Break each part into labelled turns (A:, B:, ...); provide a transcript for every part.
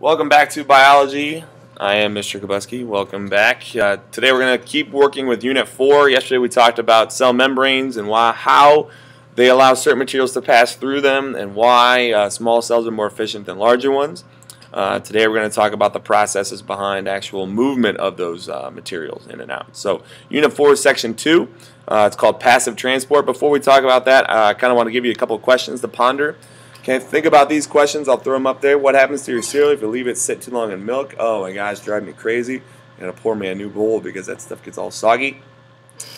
A: Welcome back to biology. I am Mr. Kubuske. Welcome back. Uh, today we're going to keep working with Unit 4. Yesterday we talked about cell membranes and why, how they allow certain materials to pass through them and why uh, small cells are more efficient than larger ones. Uh, today we're going to talk about the processes behind actual movement of those uh, materials in and out. So Unit 4 Section 2. Uh, it's called passive transport. Before we talk about that, uh, I kind of want to give you a couple of questions to ponder. Okay, think about these questions. I'll throw them up there. What happens to your cereal if you leave it sit too long in milk? Oh my gosh, drive me crazy. I'm going to pour me a new bowl because that stuff gets all soggy.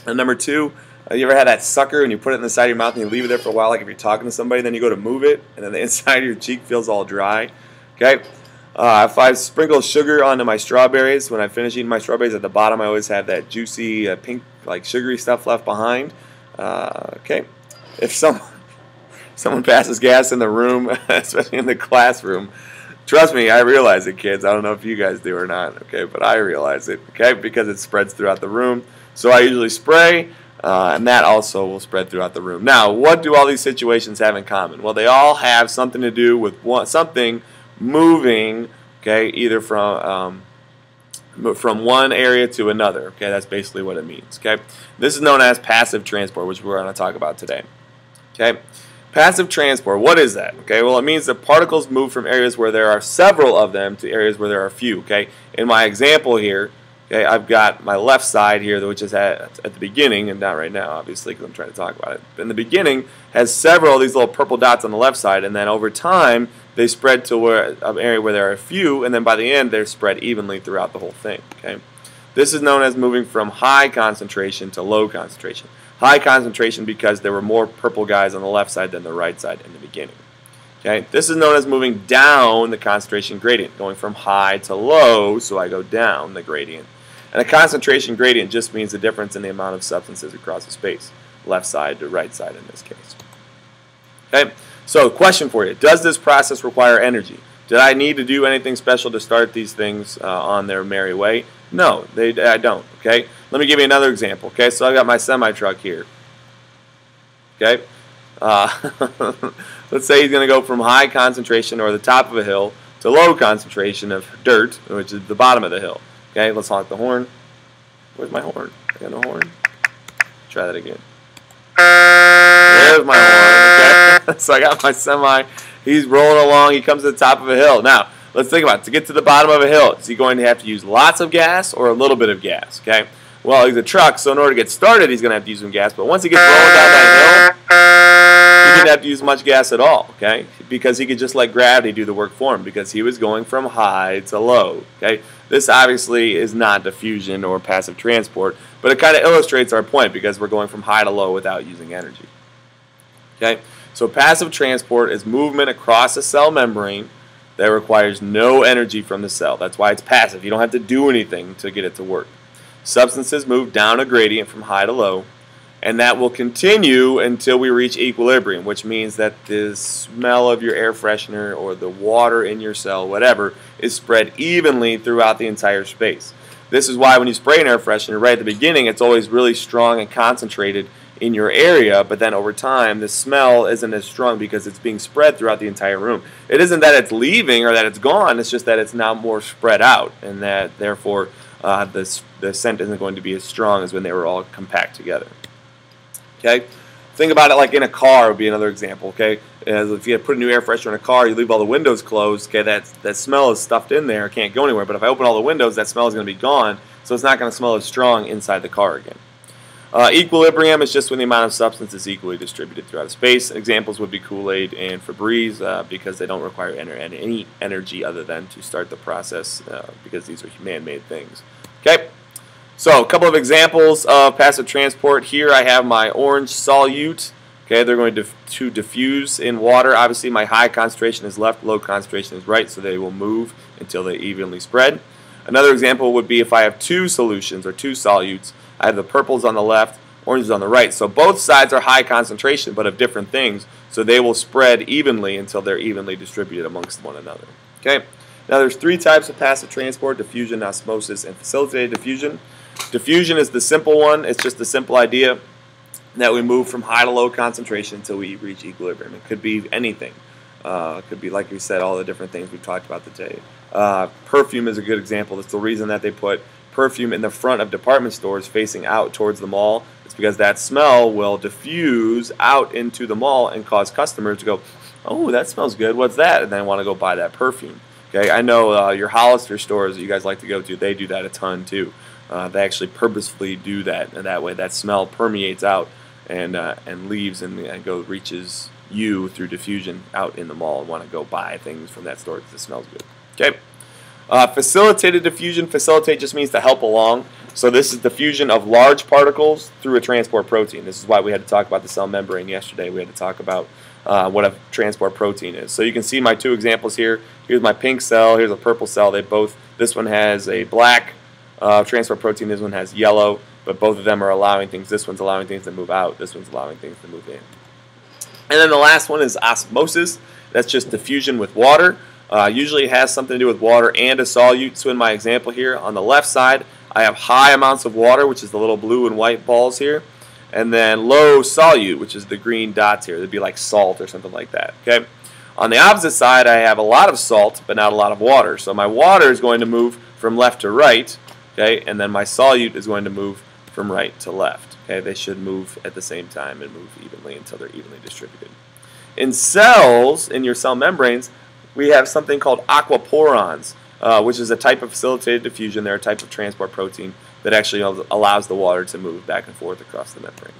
A: And number two, uh, you ever had that sucker and you put it in the side of your mouth and you leave it there for a while, like if you're talking to somebody, then you go to move it, and then the inside of your cheek feels all dry? Okay? Uh, if I sprinkle sugar onto my strawberries, when I finish eating my strawberries, at the bottom I always have that juicy uh, pink, like sugary stuff left behind. Uh, okay, if some someone passes gas in the room, especially in the classroom, trust me, I realize it, kids. I don't know if you guys do or not. Okay, but I realize it. Okay, because it spreads throughout the room. So I usually spray. Uh, and that also will spread throughout the room. Now, what do all these situations have in common? Well, they all have something to do with one, something moving, okay, either from um, from one area to another. Okay, that's basically what it means. Okay, this is known as passive transport, which we're going to talk about today. Okay, passive transport. What is that? Okay, well, it means that particles move from areas where there are several of them to areas where there are few. Okay, in my example here. Okay, I've got my left side here, which is at, at the beginning, and not right now, obviously, because I'm trying to talk about it. But in the beginning, has several of these little purple dots on the left side, and then over time, they spread to where, an area where there are a few, and then by the end they're spread evenly throughout the whole thing. Okay, This is known as moving from high concentration to low concentration. High concentration because there were more purple guys on the left side than the right side in the beginning. Okay, This is known as moving down the concentration gradient, going from high to low, so I go down the gradient. And a concentration gradient just means the difference in the amount of substances across the space, left side to right side in this case. Okay. So, question for you: Does this process require energy? Did I need to do anything special to start these things uh, on their merry way? No, they, I don't. Okay, let me give you another example. Okay, so I've got my semi truck here. Okay, uh, let's say he's going to go from high concentration or the top of a hill to low concentration of dirt, which is the bottom of the hill. Okay, let's honk the horn. Where's my horn? I got no horn. Try that again. There's my horn. Okay, so I got my semi. He's rolling along. He comes to the top of a hill. Now, let's think about it. To get to the bottom of a hill, is he going to have to use lots of gas or a little bit of gas? Okay. Well, he's a truck, so in order to get started, he's going to have to use some gas. But once he gets rolling down that hill, he didn't have to use much gas at all, okay? Because he could just let gravity do the work for him because he was going from high to low, okay? This obviously is not diffusion or passive transport, but it kind of illustrates our point because we're going from high to low without using energy. Okay? So passive transport is movement across a cell membrane that requires no energy from the cell. That's why it's passive. You don't have to do anything to get it to work. Substances move down a gradient from high to low, and that will continue until we reach equilibrium, which means that the smell of your air freshener or the water in your cell, whatever, is spread evenly throughout the entire space. This is why when you spray an air freshener right at the beginning, it's always really strong and concentrated in your area, but then over time, the smell isn't as strong because it's being spread throughout the entire room. It isn't that it's leaving or that it's gone, it's just that it's now more spread out, and that therefore uh, the, the scent isn't going to be as strong as when they were all compact together. Okay? Think about it like in a car would be another example. Okay, As if you put a new air freshener in a car, you leave all the windows closed. Okay, that that smell is stuffed in there, can't go anywhere. But if I open all the windows, that smell is going to be gone, so it's not going to smell as strong inside the car again. Uh, equilibrium is just when the amount of substance is equally distributed throughout space. Examples would be Kool-Aid and Febreze uh, because they don't require any energy other than to start the process uh, because these are man-made things. Okay, so a couple of examples of passive transport. Here I have my orange solute. Okay, they're going to, to diffuse in water. Obviously my high concentration is left, low concentration is right, so they will move until they evenly spread. Another example would be if I have two solutions or two solutes. I have the purples on the left, oranges on the right. So both sides are high concentration but of different things. So they will spread evenly until they're evenly distributed amongst one another. Okay. Now there's three types of passive transport, diffusion, osmosis, and facilitated diffusion. Diffusion is the simple one. It's just the simple idea that we move from high to low concentration until we reach equilibrium. It could be anything. Uh, it could be, like we said, all the different things we've talked about today. Uh, perfume is a good example. That's the reason that they put perfume in the front of department stores facing out towards the mall. It's because that smell will diffuse out into the mall and cause customers to go, oh, that smells good. What's that? And then want to go buy that perfume. Okay, I know uh, your Hollister stores that you guys like to go to, they do that a ton too. Uh, they actually purposefully do that, and that way that smell permeates out and uh, and leaves and, and go reaches you through diffusion out in the mall and want to go buy things from that store because it smells good. Okay. Uh, facilitated diffusion. Facilitate just means to help along. So this is diffusion of large particles through a transport protein. This is why we had to talk about the cell membrane yesterday. We had to talk about uh, what a transport protein is. So you can see my two examples here. Here's my pink cell. Here's a purple cell. They both. This one has a black uh, transport protein. This one has yellow. But both of them are allowing things. This one's allowing things to move out. This one's allowing things to move in. And then the last one is osmosis. That's just diffusion with water. Uh, usually it has something to do with water and a solute. So in my example here, on the left side, I have high amounts of water, which is the little blue and white balls here, and then low solute, which is the green dots here. It'd be like salt or something like that. Okay. On the opposite side, I have a lot of salt, but not a lot of water. So my water is going to move from left to right, okay, and then my solute is going to move from right to left. Okay, they should move at the same time and move evenly until they're evenly distributed. In cells, in your cell membranes, we have something called aquaporins, uh, which is a type of facilitated diffusion. They're a type of transport protein that actually allows the water to move back and forth across the membrane.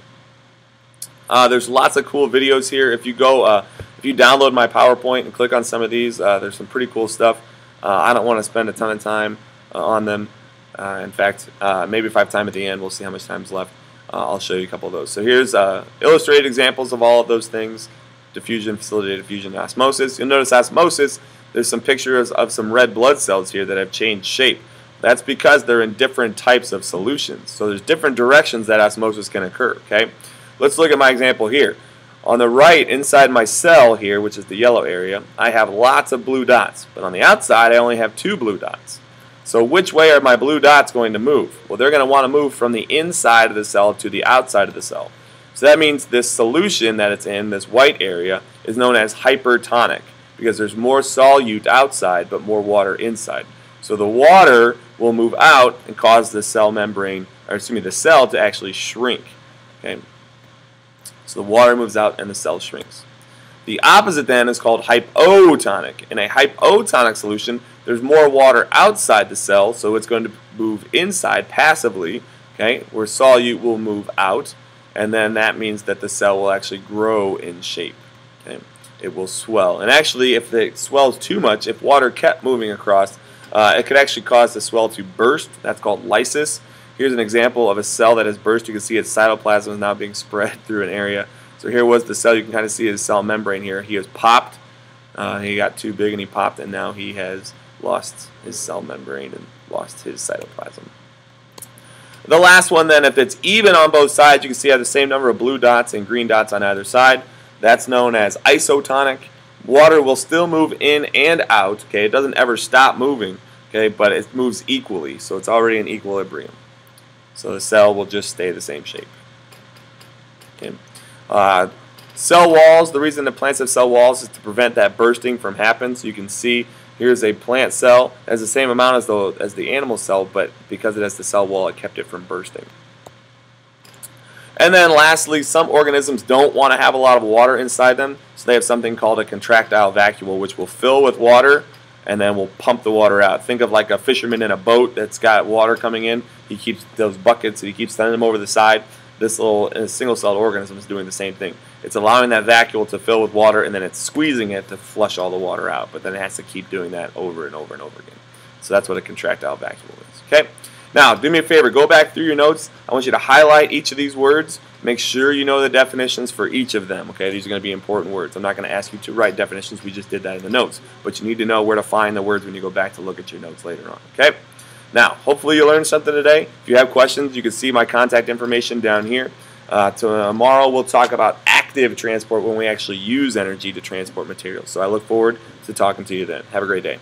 A: Uh, there's lots of cool videos here. If you go, uh, if you download my PowerPoint and click on some of these, uh, there's some pretty cool stuff. Uh, I don't want to spend a ton of time on them. in fact, maybe if I have time at the end, we'll see how much time's left. I'll show you a couple of those. So here's illustrated examples of all of those things diffusion, facilitated diffusion, osmosis. You'll notice osmosis, there's some pictures of some red blood cells here that have changed shape. That's because they're in different types of solutions. So there's different directions that osmosis can occur, okay? Let's look at my example here. On the right, inside my cell here, which is the yellow area, I have lots of blue dots. But on the outside, I only have two blue dots. So which way are my blue dots going to move? Well, they're going to want to move from the inside of the cell to the outside of the cell. So that means this solution that it's in, this white area, is known as hypertonic because there's more solute outside but more water inside. So the water will move out and cause the cell membrane, or excuse me, the cell to actually shrink. Okay. So the water moves out and the cell shrinks. The opposite then is called hypotonic. In a hypotonic solution, there's more water outside the cell, so it's going to move inside passively, okay, where solute will move out and then that means that the cell will actually grow in shape. Okay? It will swell. And actually, if it swells too much, if water kept moving across, uh, it could actually cause the swell to burst. That's called lysis. Here's an example of a cell that has burst. You can see its cytoplasm is now being spread through an area. So here was the cell. You can kind of see his cell membrane here. He has popped. Uh, he got too big and he popped, and now he has lost his cell membrane and lost his cytoplasm. The last one then, if it's even on both sides, you can see I have the same number of blue dots and green dots on either side. That's known as isotonic. Water will still move in and out. Okay, it doesn't ever stop moving. Okay, but it moves equally, so it's already in equilibrium. So the cell will just stay the same shape. Okay. Uh, cell walls. The reason the plants have cell walls is to prevent that bursting from happening. So you can see Here's a plant cell that has the same amount as the, as the animal cell, but because it has the cell wall, it kept it from bursting. And then lastly, some organisms don't want to have a lot of water inside them, so they have something called a contractile vacuole, which will fill with water and then will pump the water out. Think of like a fisherman in a boat that's got water coming in. He keeps those buckets and he keeps sending them over the side. This little uh, single-celled organism is doing the same thing. It's allowing that vacuole to fill with water, and then it's squeezing it to flush all the water out. But then it has to keep doing that over and over and over again. So that's what a contractile vacuole is. Okay. Now, do me a favor. Go back through your notes. I want you to highlight each of these words. Make sure you know the definitions for each of them. Okay. These are going to be important words. I'm not going to ask you to write definitions. We just did that in the notes. But you need to know where to find the words when you go back to look at your notes later on. Okay. Now, hopefully you learned something today. If you have questions, you can see my contact information down here. Uh, tomorrow we'll talk about active transport when we actually use energy to transport materials. So I look forward to talking to you then. Have a great day.